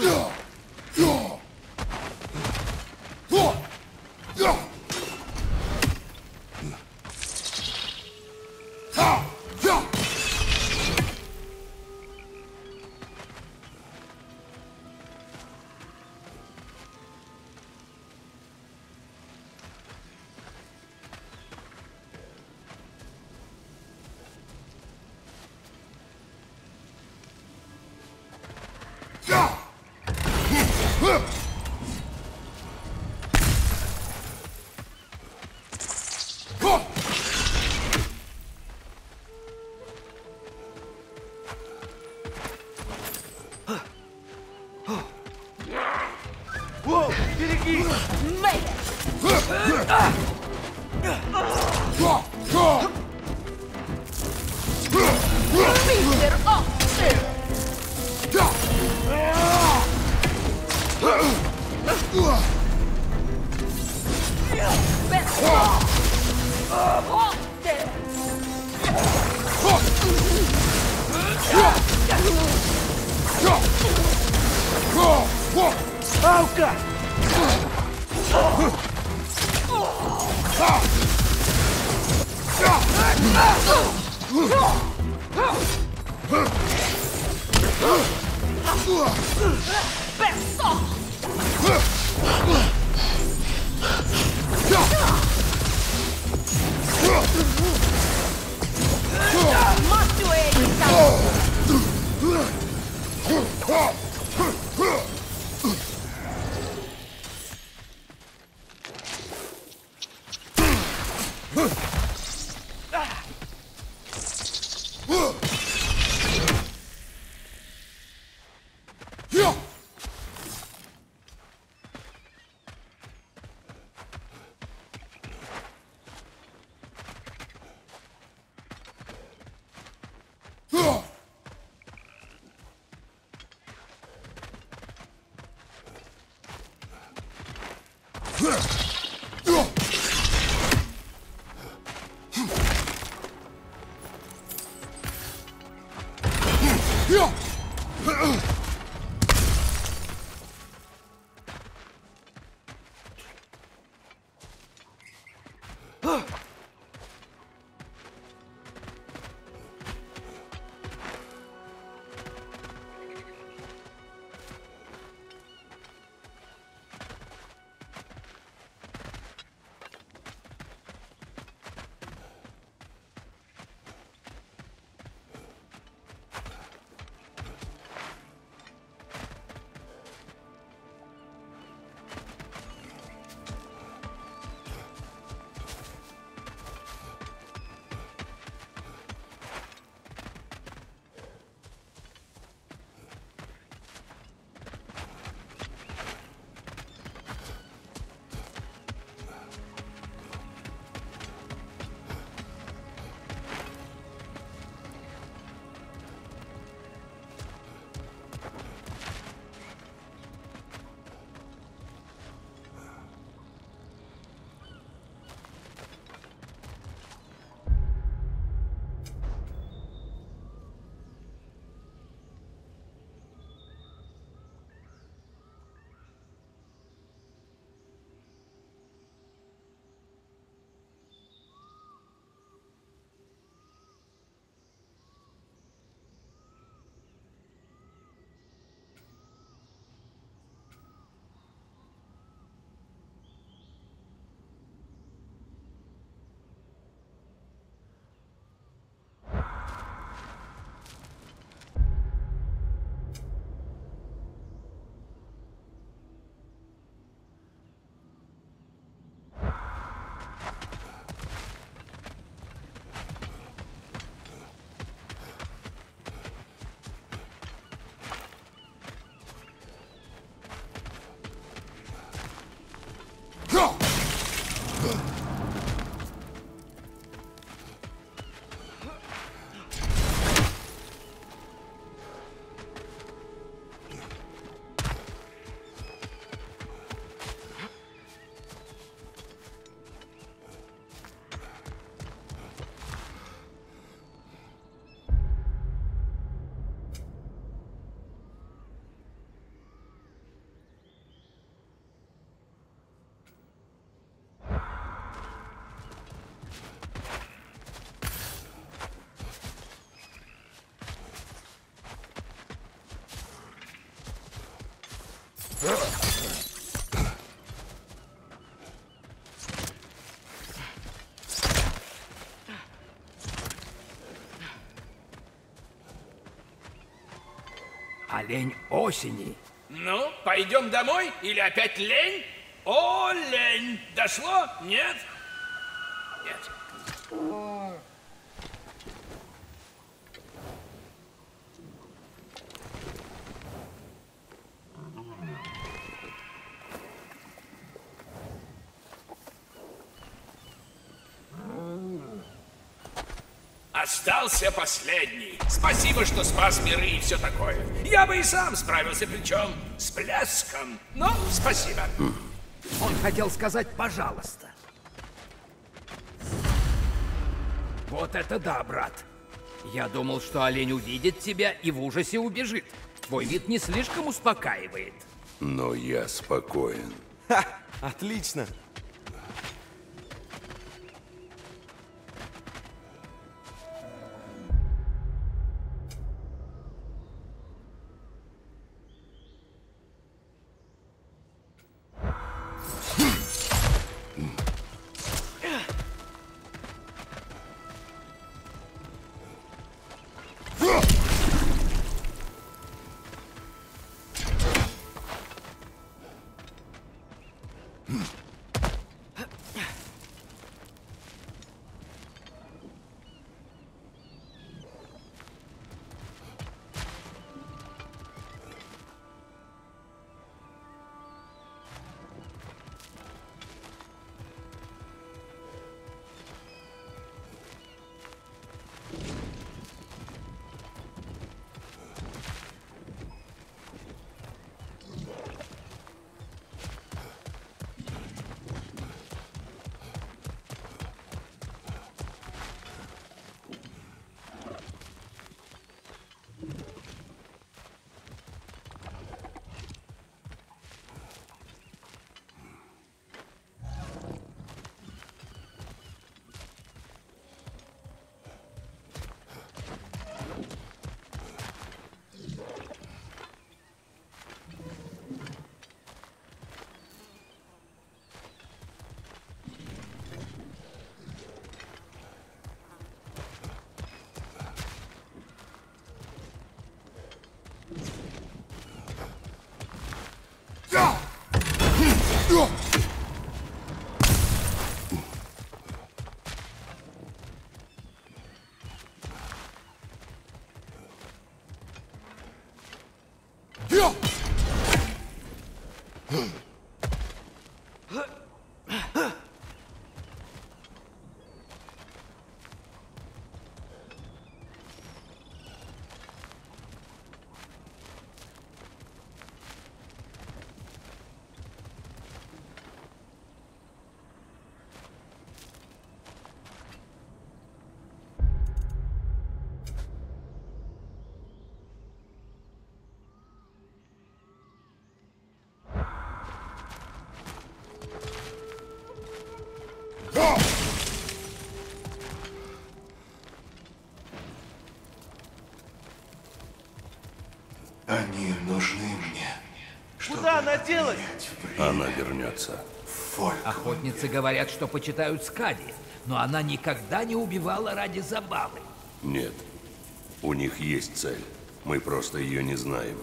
Yeah. Best off! Must do it! Good. а лень осени. Ну, пойдем домой или опять лень? О, лень! Дошло? Нет? Нет. Остался последний. Спасибо, что спас миры и все такое. Я бы и сам справился, причем с блеском. Но спасибо. Он хотел сказать «пожалуйста». Вот это да, брат. Я думал, что олень увидит тебя и в ужасе убежит. Твой вид не слишком успокаивает. Но я спокоен. Ха, отлично. Она делась? Она вернется. Охотницы говорят, что почитают Скади, но она никогда не убивала ради забавы. Нет. У них есть цель. Мы просто ее не знаем.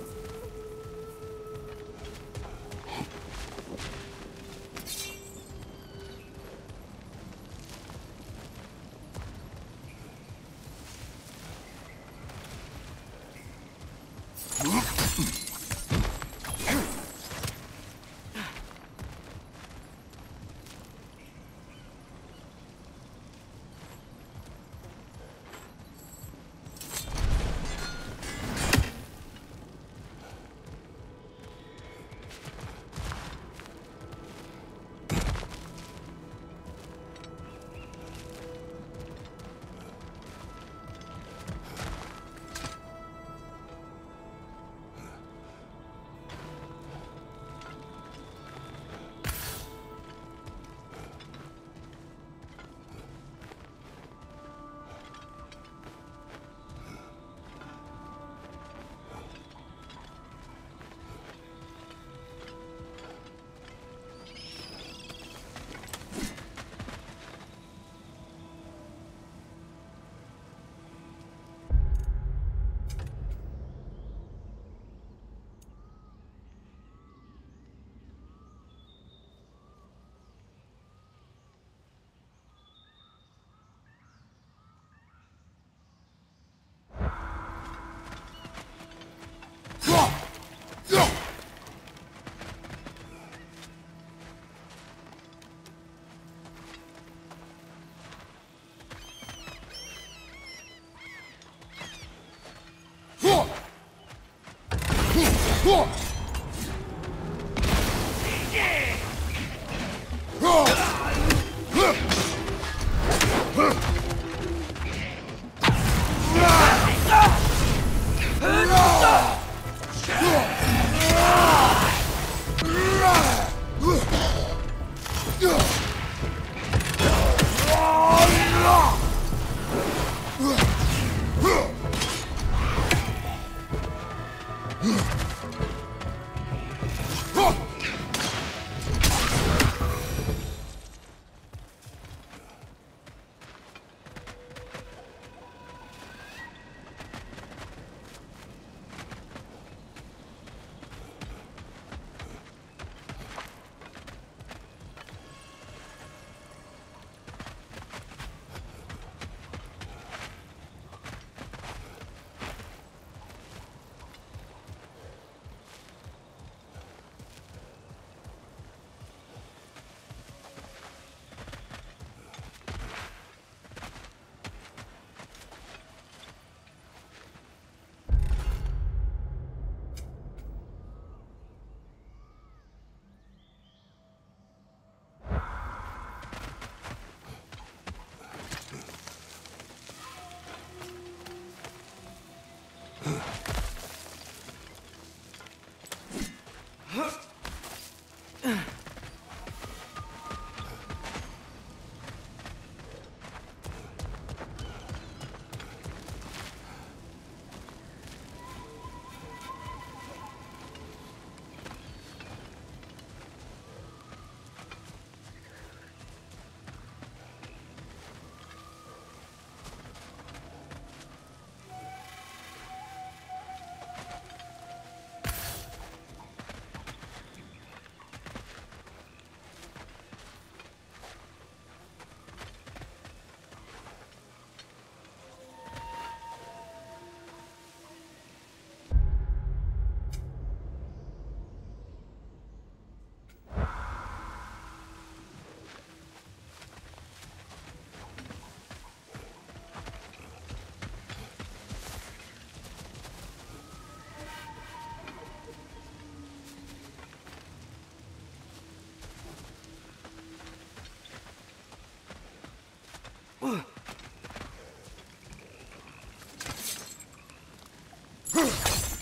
过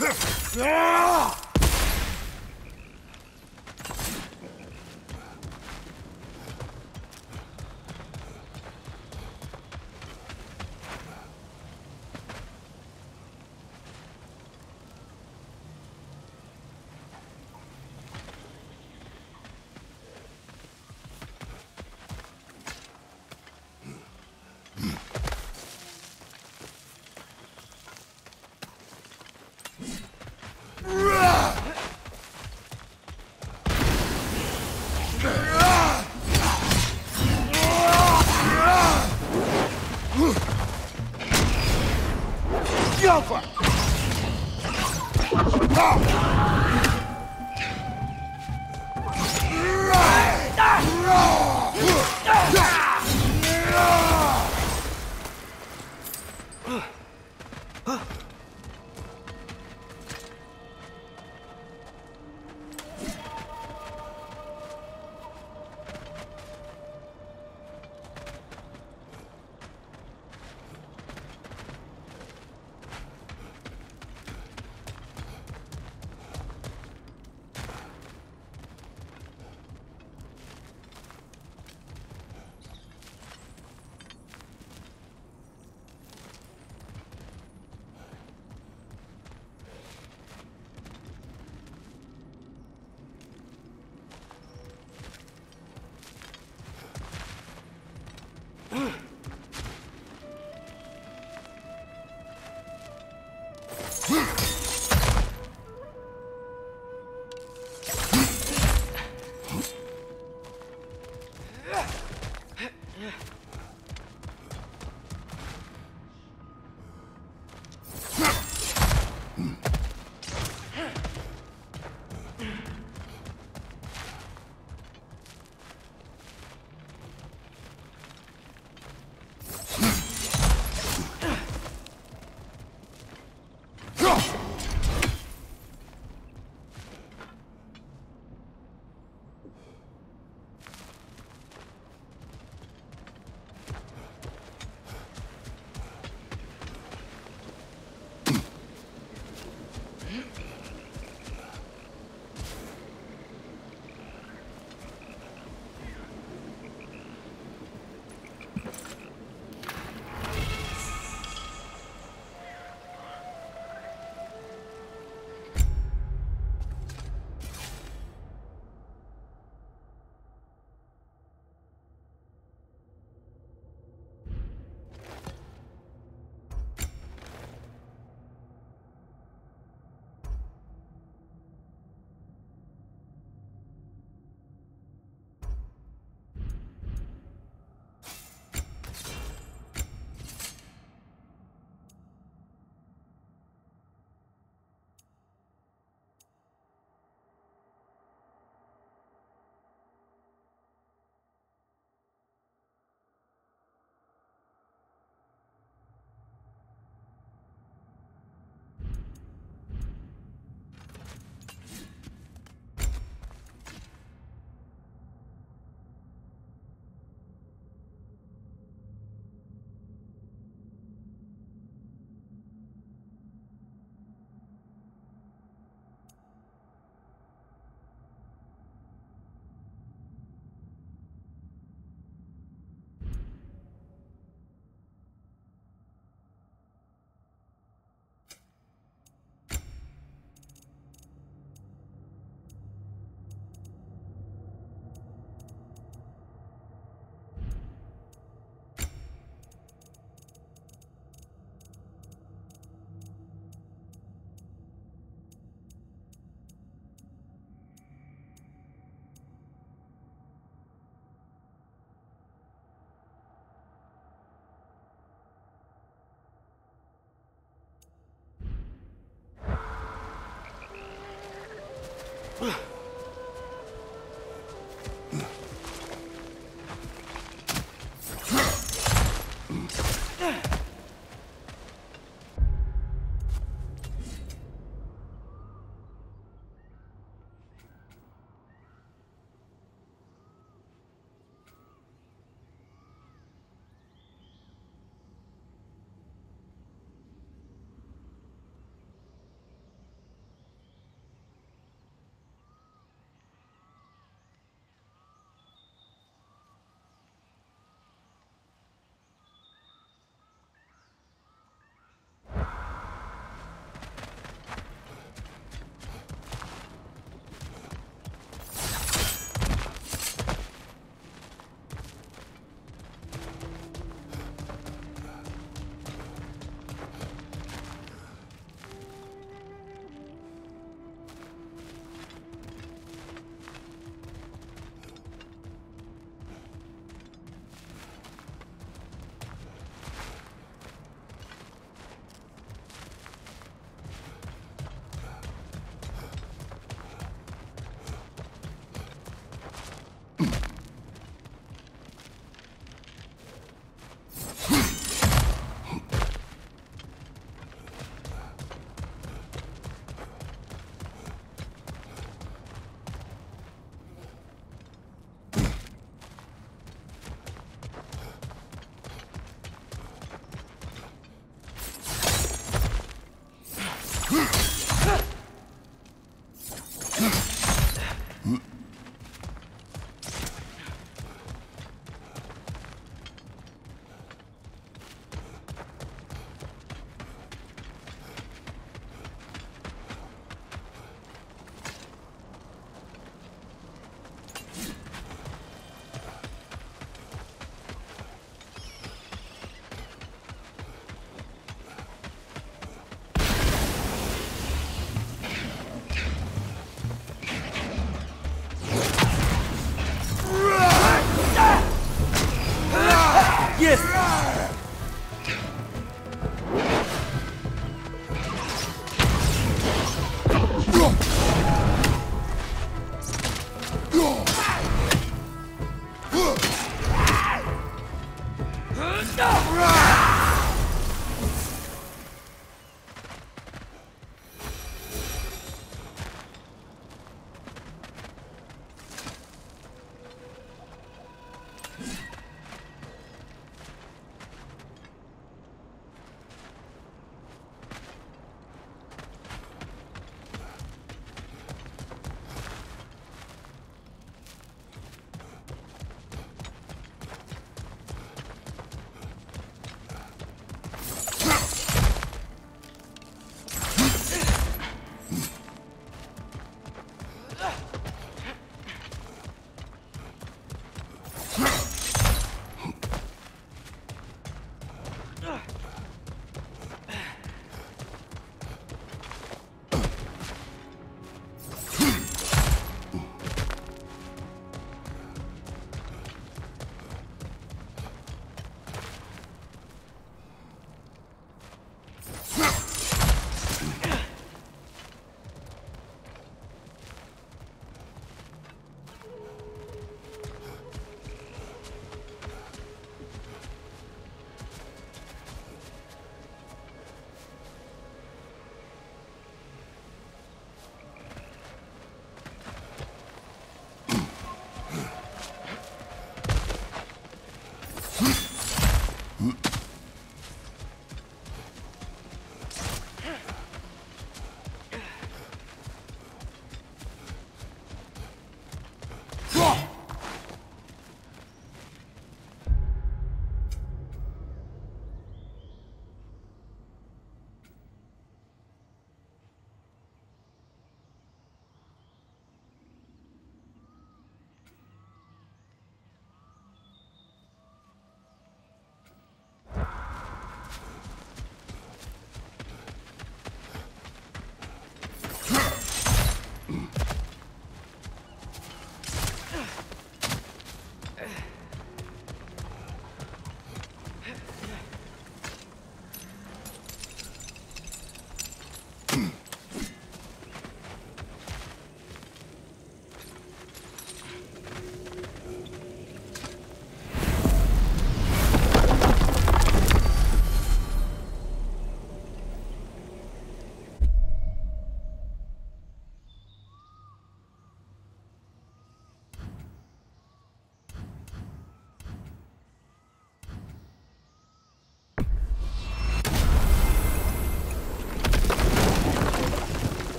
Ah!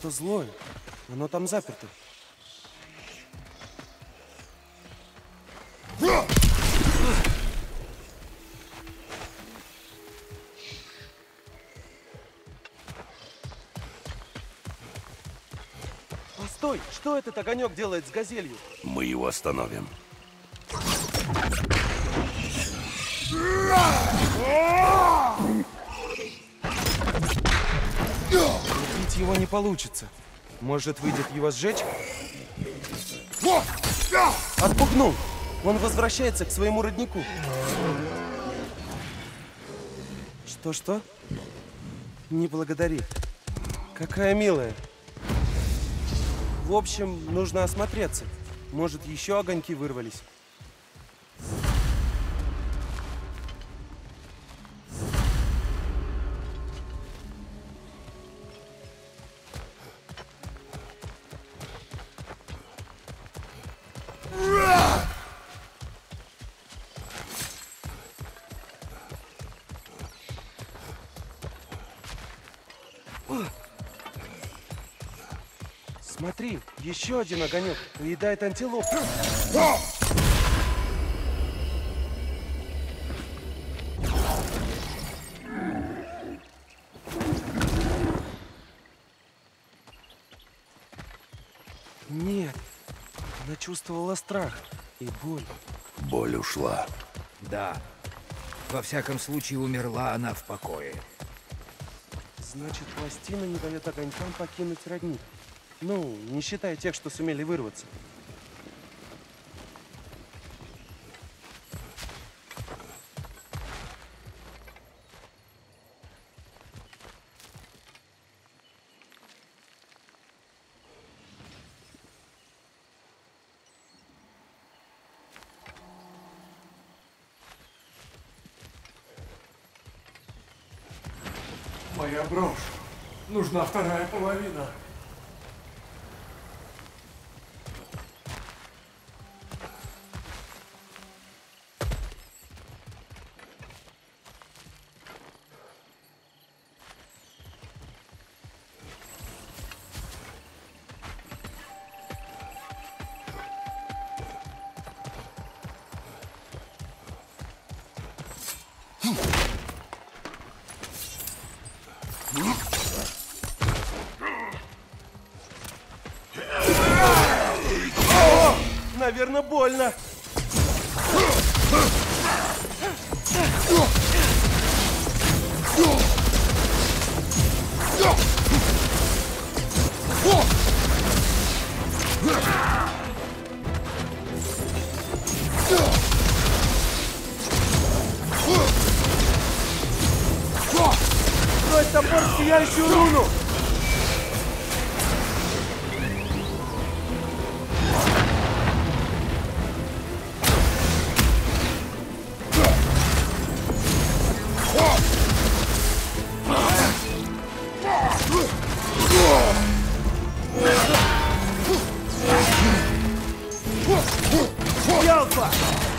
Что-то злое. Оно там заперто. Постой! Что этот огонек делает с газелью? Мы его остановим. Убить его не получится. Может, выйдет его сжечь? Отпугнул! Он возвращается к своему роднику. Что-что? Не благодари. Какая милая. В общем, нужно осмотреться. Может, еще огоньки вырвались. Еще один огонек. Поедает антилоп. Нет, она чувствовала страх и боль. Боль ушла. Да. Во всяком случае, умерла она в покое. Значит, пластина не дает огонькам покинуть родник. Ну, не считая тех, что сумели вырваться. Моя брошь. Нужна вторая половина. Больно. fuck.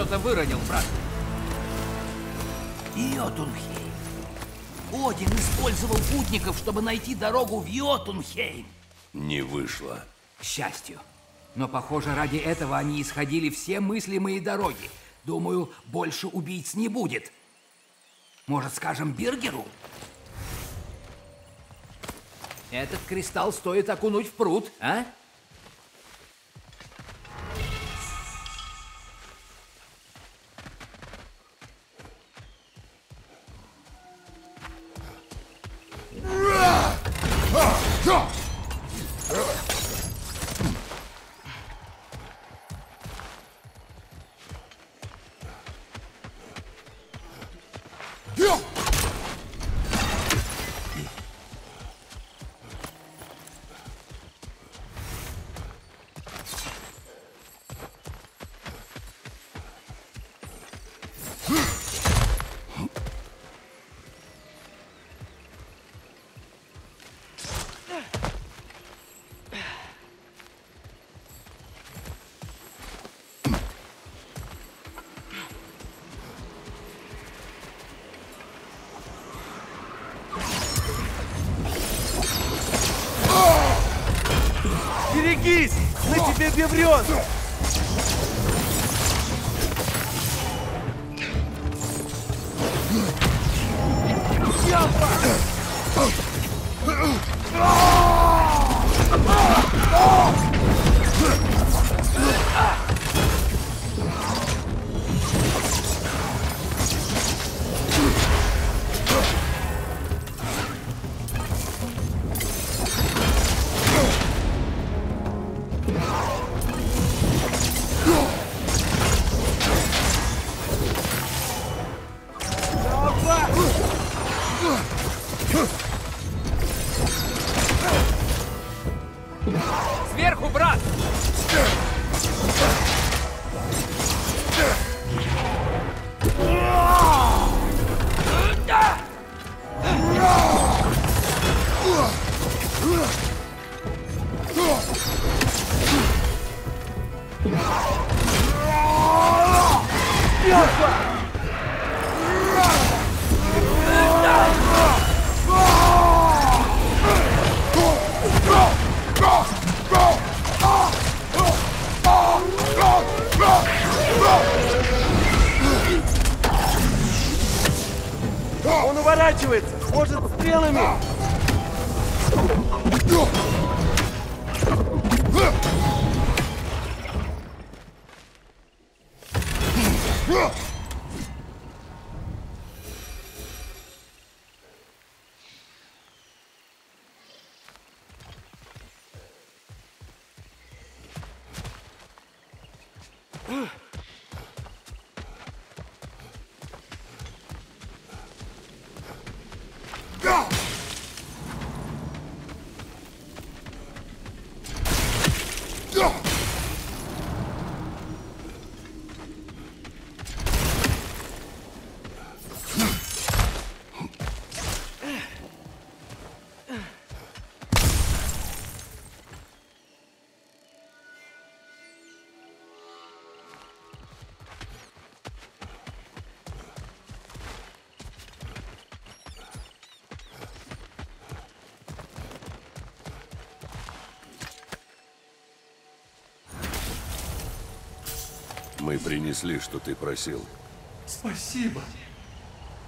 Что-то выронил, брат. Йотунхейм. Один использовал путников, чтобы найти дорогу в Йотунхейм. Не вышло. К счастью. Но, похоже, ради этого они исходили все мыслимые дороги. Думаю, больше убийц не будет. Может, скажем, Биргеру? Этот кристалл стоит окунуть в пруд, а? Сверху, брат! Он уворачивается! Может, стрелами! Мы принесли, что ты просил. Спасибо.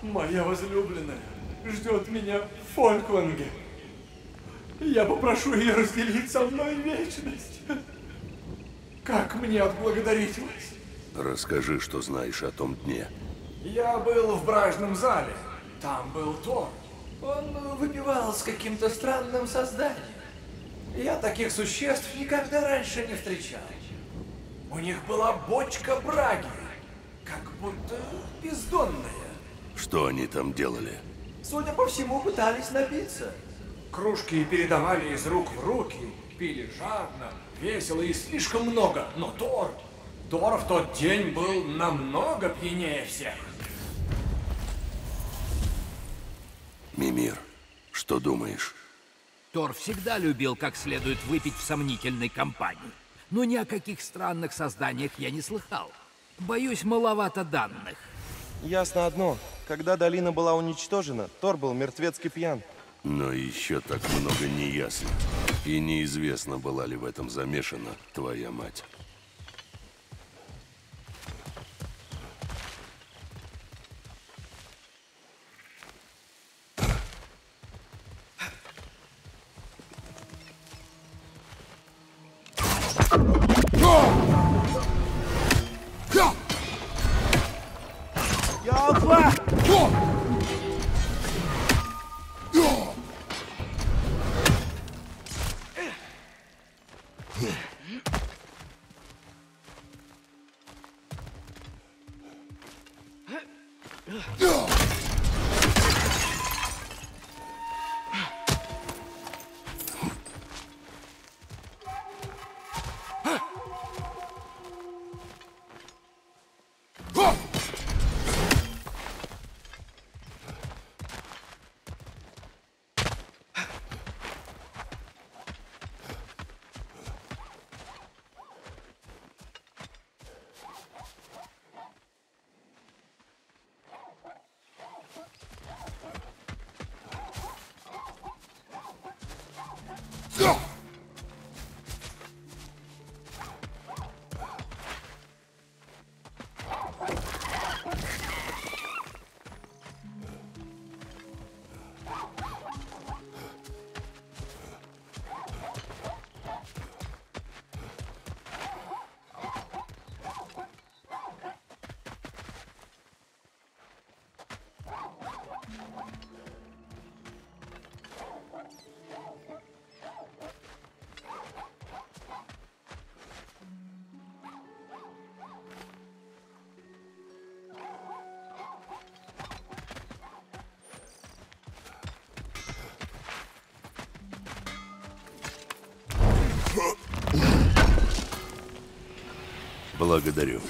Моя возлюбленная ждет меня в Фолькванге. Я попрошу ее разделить со мной вечность. Как мне отблагодарить вас? Расскажи, что знаешь о том дне. Я был в бражном зале. Там был Тор. Он выпивал с каким-то странным созданием. Я таких существ никогда раньше не встречал. У них была бочка браги, как будто бездонная. Что они там делали? Судя по всему, пытались напиться. Кружки передавали из рук в руки, пили жадно, весело и слишком много. Но Тор, Тор в тот день был намного пьянее всех. Мимир, что думаешь? Тор всегда любил как следует выпить в сомнительной компании. Но ни о каких странных созданиях я не слыхал. Боюсь, маловато данных. Ясно одно. Когда долина была уничтожена, Тор был мертвецки пьян. Но еще так много неясно. И неизвестно, была ли в этом замешана твоя мать. Благодарю.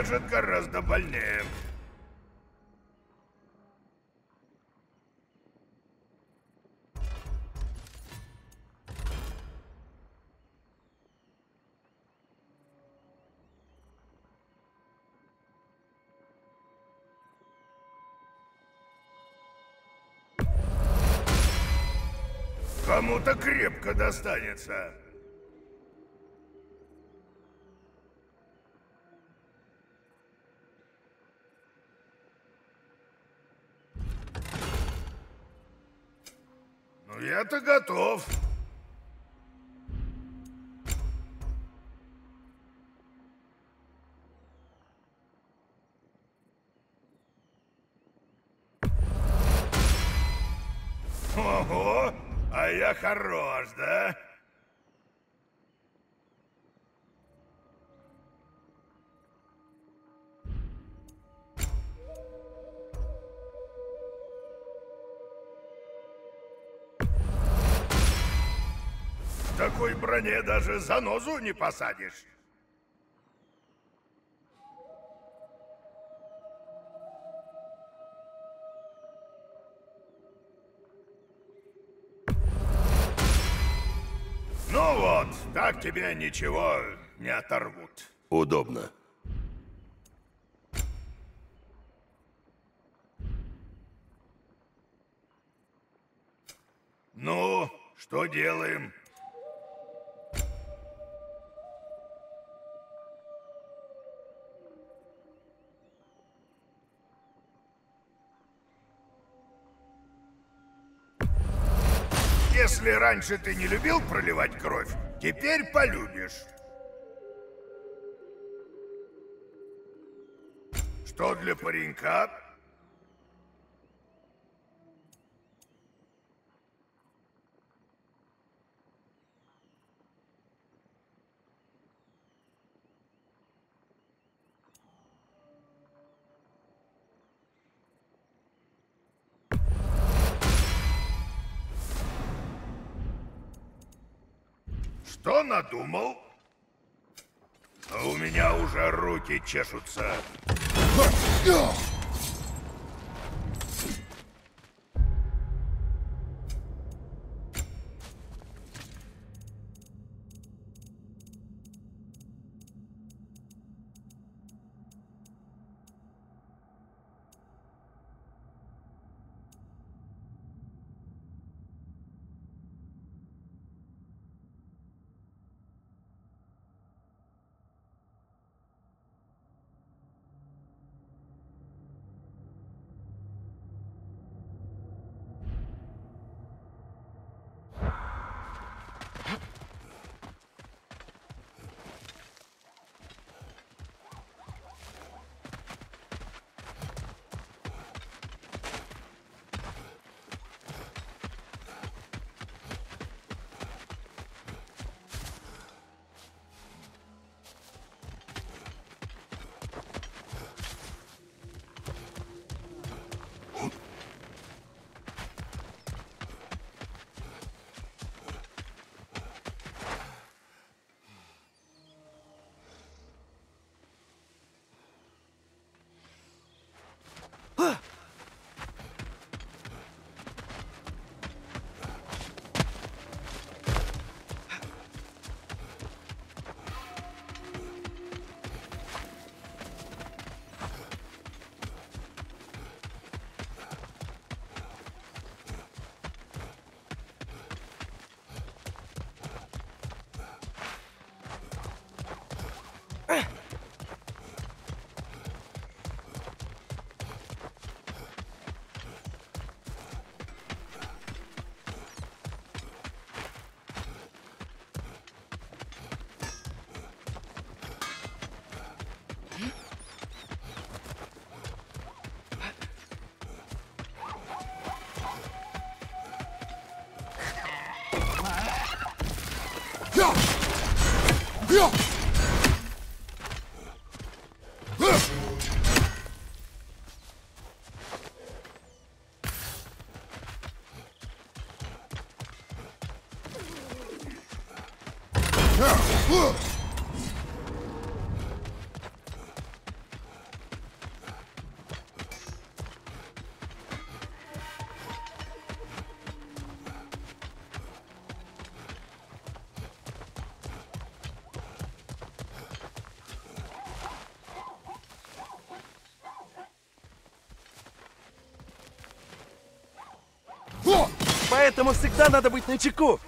Врежет гораздо больнее. Кому-то крепко достанется. Я-то готов. Ого, а я хорош, да? Броне даже занозу не посадишь. Ну вот, так тебе ничего не оторвут. Удобно. Ну, что делаем? Если раньше ты не любил проливать кровь, теперь полюбишь. Что для паренька? Что надумал? А у меня уже руки чешутся. Yeah! Поэтому всегда надо быть начеку.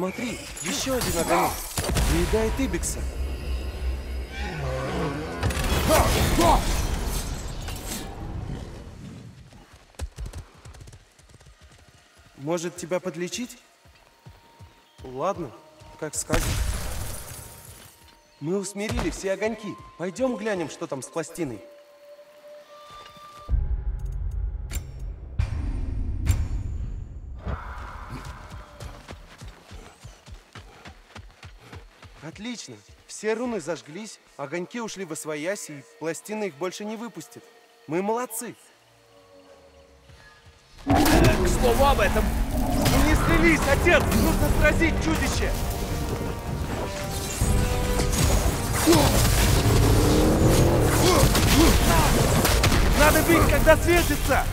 Смотри, еще один огонек. Доедает Ибикса. Может, тебя подлечить? Ладно, как скажешь. Мы усмирили все огоньки. Пойдем глянем, что там с пластиной. Все руны зажглись, огоньки ушли во свояси, и пластина их больше не выпустит. Мы молодцы. К слову об этом, не стрелись, отец! Нужно сразить чудище! Надо бить, когда светится!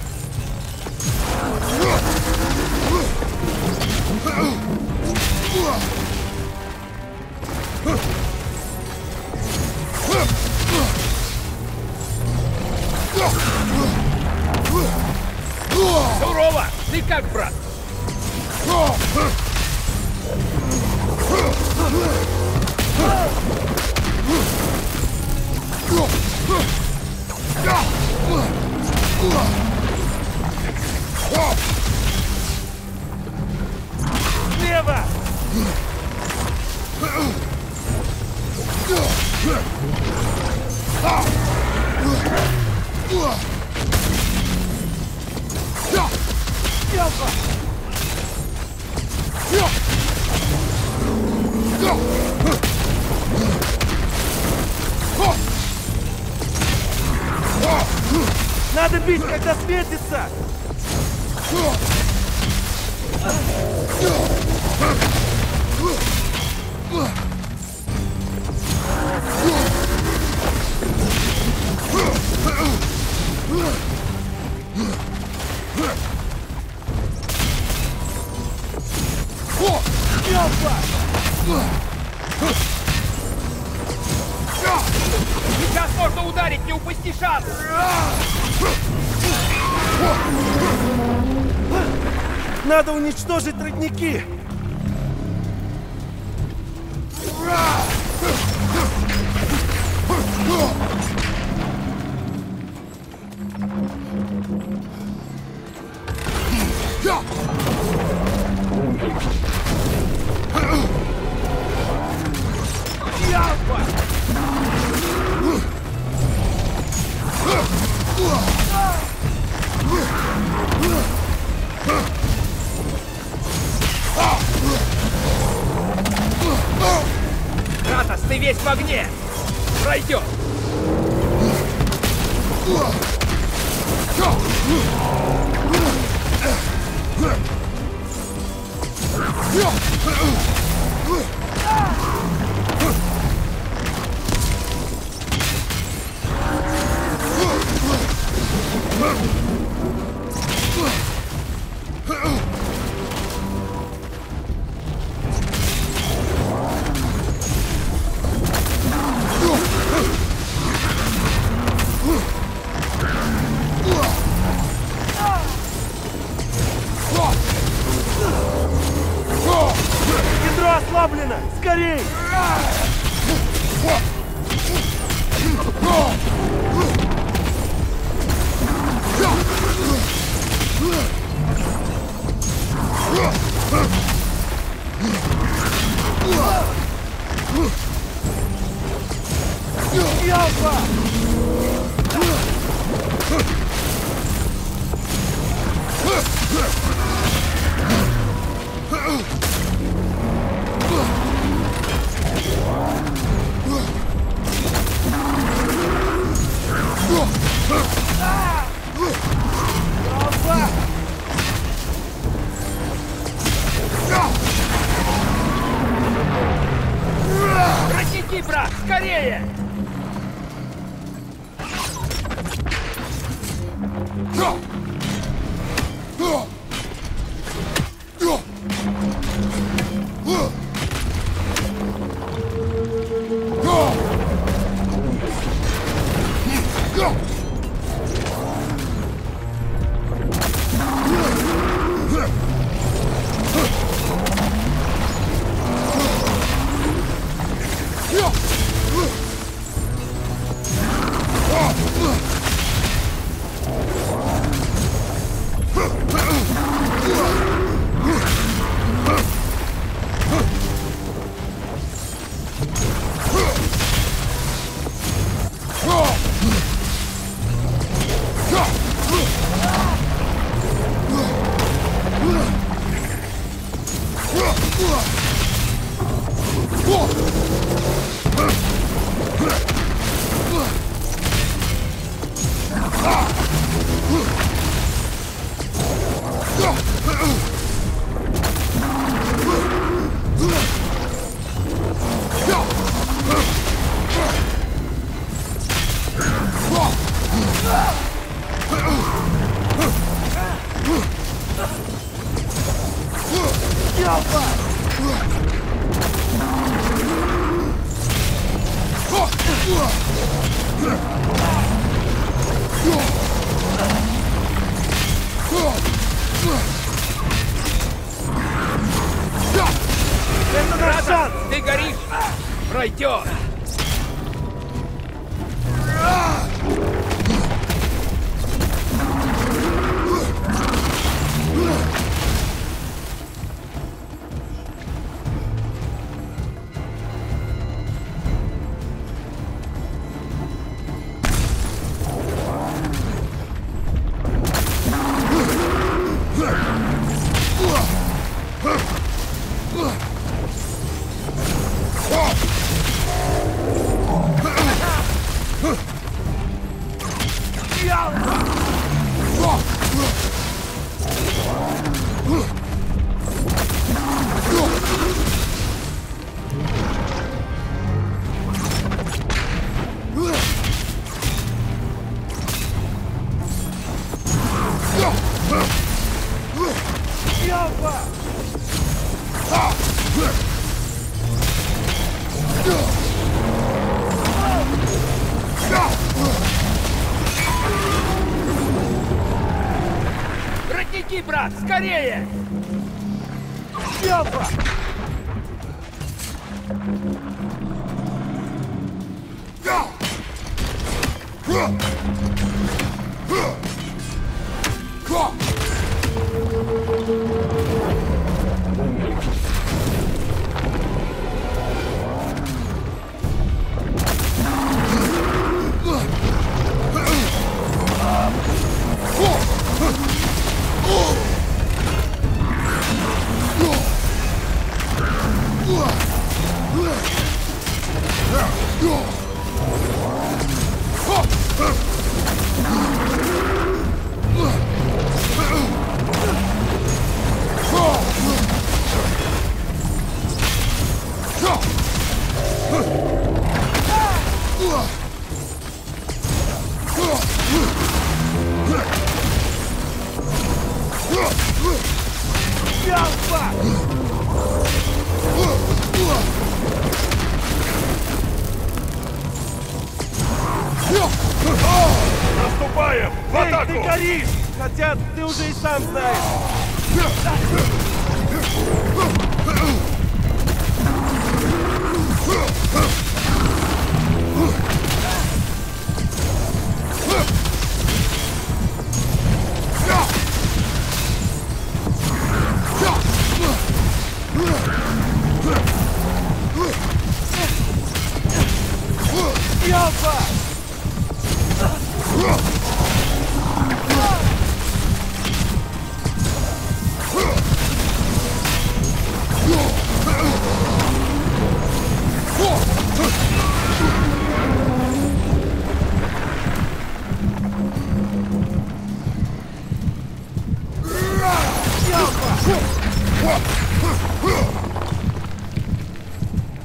Надо уничтожить Кратос, ты весь в огне! Пройдет! Ядро ready! Родники, брат, скорее! Наступаем!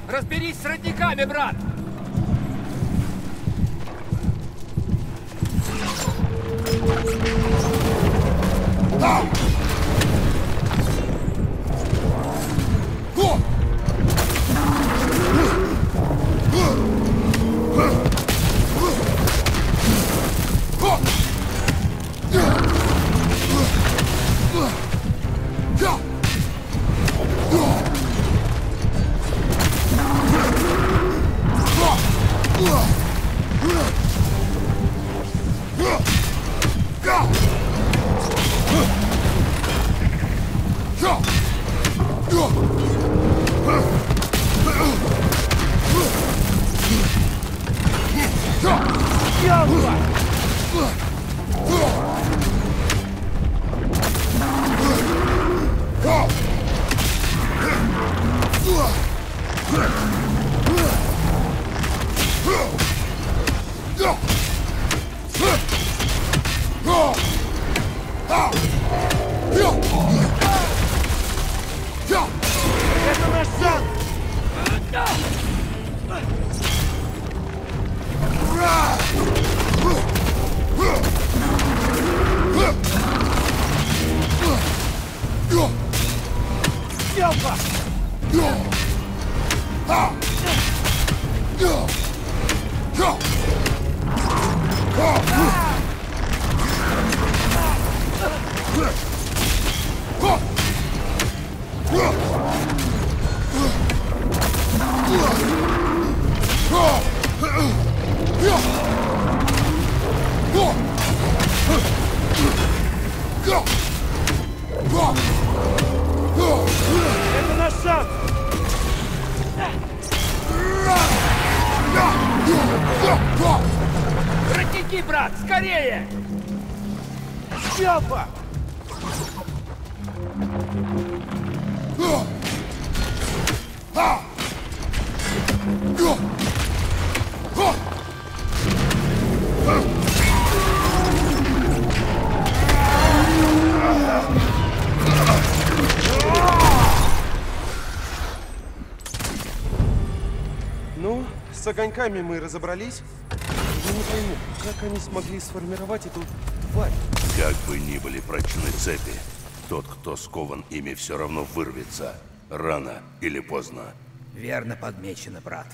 Разберись с родниками, брат! Там! Go! Протяни, брат, скорее! Сделка! Ну, с огоньками мы разобрались. Я не пойму, как они смогли сформировать эту тварь? Как бы ни были прочны цепи, тот, кто скован ими, все равно вырвется. Рано или поздно. Верно подмечено, брат.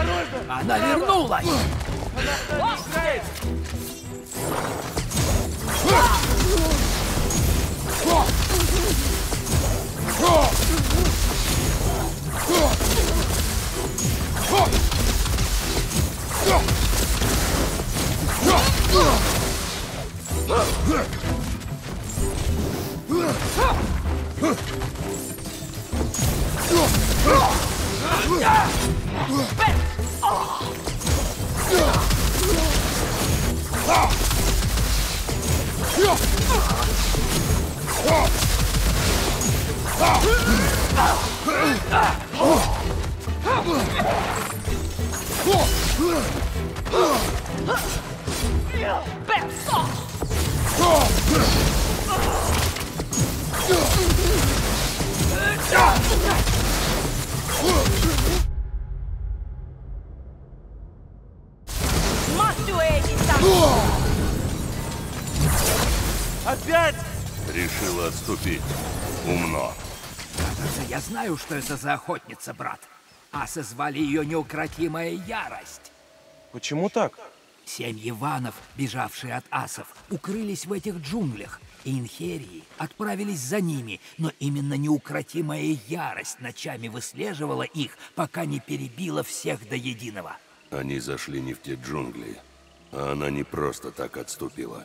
Välkommen! Она вернулась! Матуэдиса! Знаю, что это за охотница, брат. Асы звали ее неукротимая ярость. Почему так? Семьи ванов, бежавшие от асов, укрылись в этих джунглях, и инхерии отправились за ними, но именно неукротимая ярость ночами выслеживала их, пока не перебила всех до единого. Они зашли не в те джунгли, а она не просто так отступила.